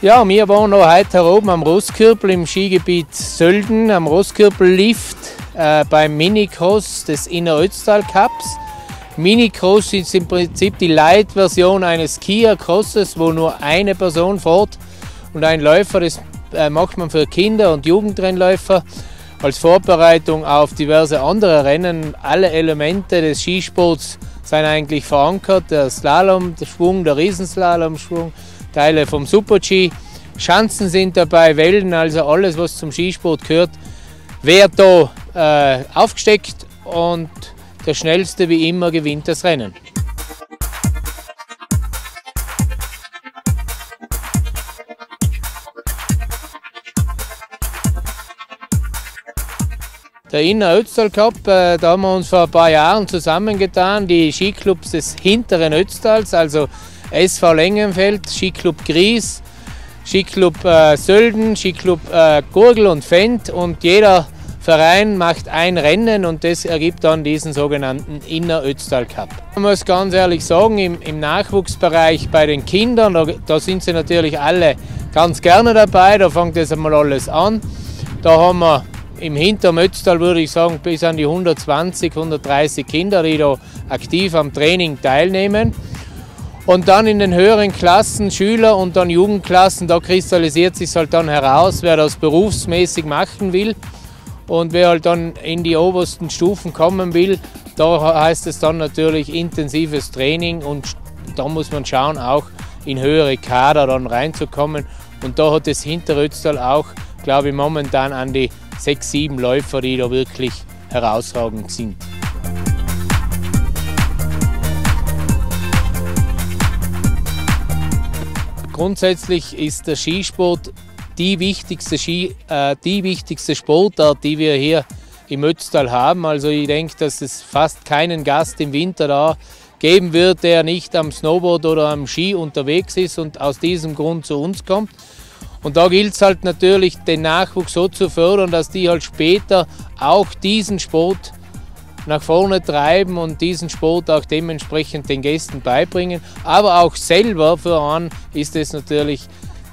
Ja, wir waren noch heute oben am Rosskirpel im Skigebiet Sölden, am Rosskirpel-Lift äh, beim Minicross des Innerötztal Cups. Minicross ist im Prinzip die Light-Version eines Kia-Crosses, wo nur eine Person fährt und ein Läufer, das äh, macht man für Kinder- und Jugendrennläufer als Vorbereitung auf diverse andere Rennen. Alle Elemente des Skisports sind eigentlich verankert. Der Slalom, der Schwung, der Riesenslalom-Schwung, Teile vom Super-G. Schanzen sind dabei, Wellen, also alles, was zum Skisport gehört, wird da äh, aufgesteckt und der Schnellste wie immer gewinnt das Rennen. Der Inner Ötztal Cup, äh, da haben wir uns vor ein paar Jahren zusammengetan, die Skiclubs des hinteren Ötztals, also SV Lengenfeld, Skiclub Gries, Skiclub äh, Sölden, Skiclub äh, Gurgel und Fendt und jeder Verein macht ein Rennen und das ergibt dann diesen sogenannten Inner Ötztal Cup. Man muss ganz ehrlich sagen, im, im Nachwuchsbereich bei den Kindern, da, da, sind sie natürlich alle ganz gerne dabei, da fängt das einmal alles an. Da haben wir im Hinteren Ötztal würde ich sagen bis an die 120, 130 Kinder, die da aktiv am Training teilnehmen. Und dann in den höheren Klassen, Schüler und dann Jugendklassen, da kristallisiert sich halt dann heraus, wer das berufsmäßig machen will. Und wer halt dann in die obersten Stufen kommen will, da heißt es dann natürlich intensives Training und da muss man schauen, auch in höhere Kader dann reinzukommen. Und da hat das Hinterrötztal auch, glaube ich, momentan an die sechs, sieben Läufer, die da wirklich herausragend sind. Grundsätzlich ist der Skisport die wichtigste, Ski, äh, die wichtigste Sportart, die wir hier im Ötztal haben. Also ich denke, dass es fast keinen Gast im Winter da geben wird, der nicht am Snowboard oder am Ski unterwegs ist und aus diesem Grund zu uns kommt. Und da gilt es halt natürlich, den Nachwuchs so zu fördern, dass die halt später auch diesen Sport nach vorne treiben und diesen Sport auch dementsprechend den Gästen beibringen. Aber auch selber voran ist es natürlich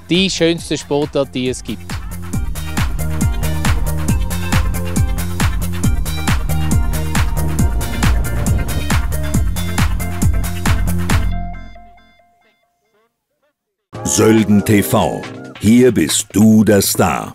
die schönste Sportart, die es gibt. Sölden TV. Hier bist du der Star.